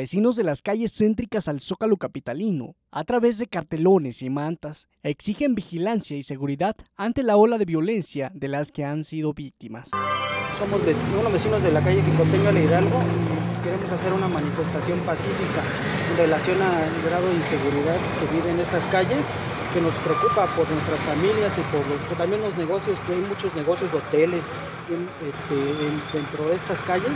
Vecinos de las calles céntricas al Zócalo Capitalino, a través de cartelones y mantas, exigen vigilancia y seguridad ante la ola de violencia de las que han sido víctimas. Somos unos vecinos de la calle Quicotenga de Hidalgo y queremos hacer una manifestación pacífica en relación al grado de inseguridad que vive en estas calles, que nos preocupa por nuestras familias y por, también los negocios, que hay muchos negocios de hoteles este, dentro de estas calles.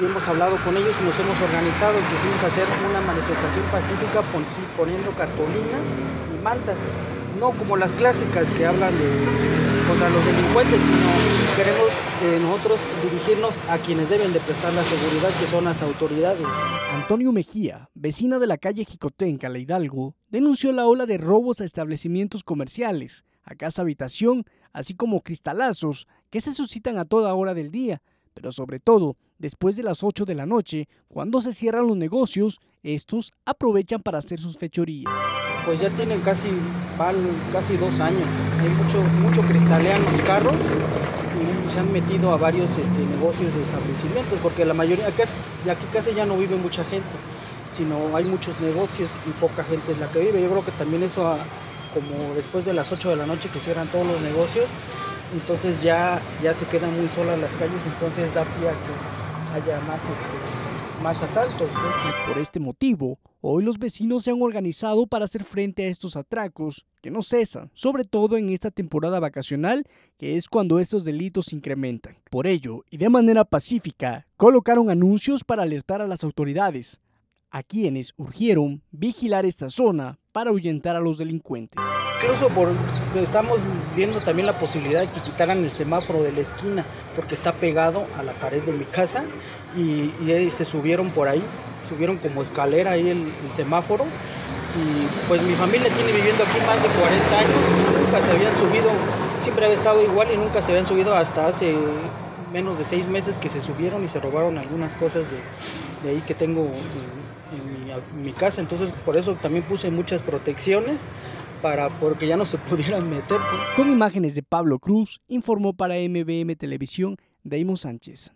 Y hemos hablado con ellos y nos hemos organizado, quisimos hacer una manifestación pacífica poniendo cartolinas y mantas, no como las clásicas que hablan de contra los delincuentes, sino queremos eh, nosotros dirigirnos a quienes deben de prestar la seguridad, que son las autoridades. Antonio Mejía, vecina de la calle Jicotenca, La Hidalgo, denunció la ola de robos a establecimientos comerciales, a casa habitación, así como cristalazos que se suscitan a toda hora del día, pero sobre todo después de las 8 de la noche, cuando se cierran los negocios, estos aprovechan para hacer sus fechorías. Pues ya tienen casi, casi dos años. Hay mucho, mucho cristalean los carros y se han metido a varios este, negocios de establecimientos, porque la mayoría, aquí, aquí casi ya no vive mucha gente, sino hay muchos negocios y poca gente es la que vive. Yo creo que también eso, como después de las 8 de la noche que cierran todos los negocios, entonces ya, ya se quedan muy solas las calles, entonces da pie a que haya más, este, más asaltos. Por este motivo, hoy los vecinos se han organizado para hacer frente a estos atracos que no cesan, sobre todo en esta temporada vacacional, que es cuando estos delitos se incrementan. Por ello, y de manera pacífica, colocaron anuncios para alertar a las autoridades, a quienes urgieron vigilar esta zona para ahuyentar a los delincuentes. Incluso por, estamos viendo también la posibilidad de que quitaran el semáforo de la esquina, porque está pegado a la pared de mi casa y, se subieron por ahí, subieron como escalera ahí el, semáforo. Y pues mi familia tiene viviendo aquí más de 40 años, nunca se habían subido, siempre había estado igual y nunca se habían subido hasta hace menos de seis meses que se subieron y se robaron algunas cosas de, ahí que tengo en, mi, casa. Entonces por eso también puse muchas protecciones para porque ya no se pudieran meter. Con imágenes de Pablo Cruz, informó para MBM Televisión Deimo Sánchez.